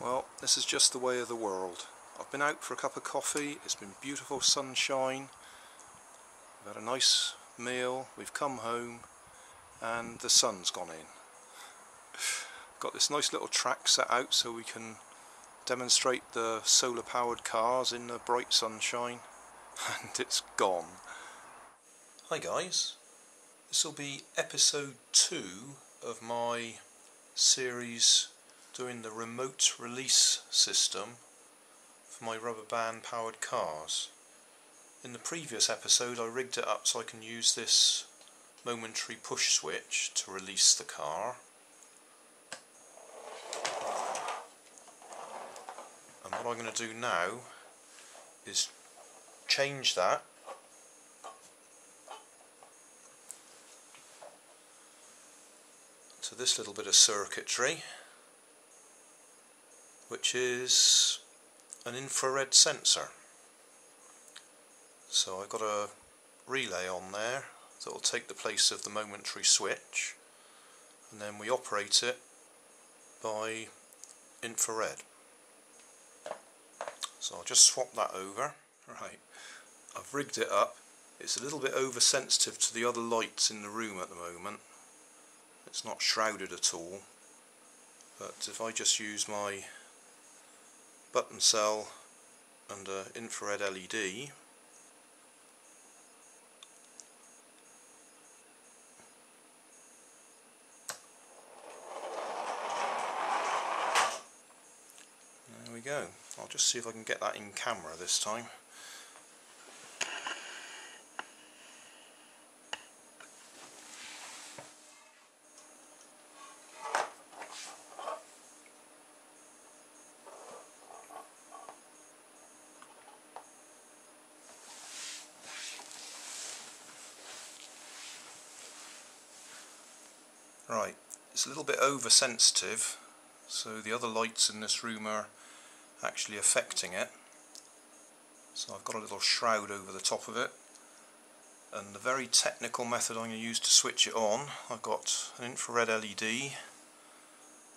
Well, this is just the way of the world. I've been out for a cup of coffee, it's been beautiful sunshine, we've had a nice meal, we've come home and the sun's gone in. Got this nice little track set out so we can demonstrate the solar powered cars in the bright sunshine and it's gone. Hi guys, this will be episode 2 of my series doing the remote release system for my rubber band powered cars. In the previous episode I rigged it up so I can use this momentary push switch to release the car. And what I'm going to do now is change that to this little bit of circuitry which is an infrared sensor. So I've got a relay on there that will take the place of the momentary switch and then we operate it by infrared. So I'll just swap that over. Right, I've rigged it up. It's a little bit oversensitive to the other lights in the room at the moment. It's not shrouded at all. But if I just use my button cell and an infrared LED there we go. I'll just see if I can get that in camera this time Right, it's a little bit oversensitive, so the other lights in this room are actually affecting it. So I've got a little shroud over the top of it. And the very technical method I'm going to use to switch it on, I've got an infrared LED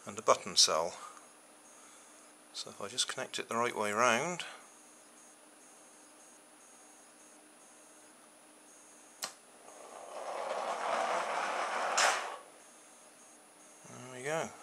and a button cell. So if I just connect it the right way round, yeah.